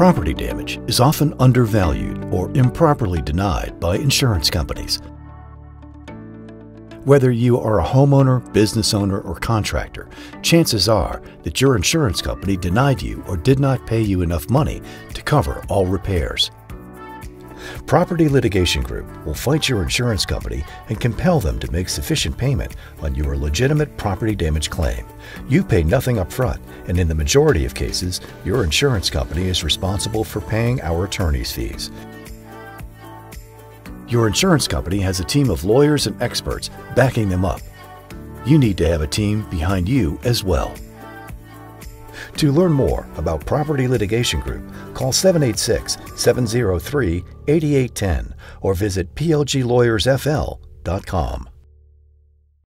Property damage is often undervalued or improperly denied by insurance companies. Whether you are a homeowner, business owner, or contractor, chances are that your insurance company denied you or did not pay you enough money to cover all repairs. Property Litigation Group will fight your insurance company and compel them to make sufficient payment on your legitimate property damage claim. You pay nothing up front, and in the majority of cases, your insurance company is responsible for paying our attorney's fees. Your insurance company has a team of lawyers and experts backing them up. You need to have a team behind you as well. To learn more about Property Litigation Group, call 786 703 8810 or visit plglawyersfl.com.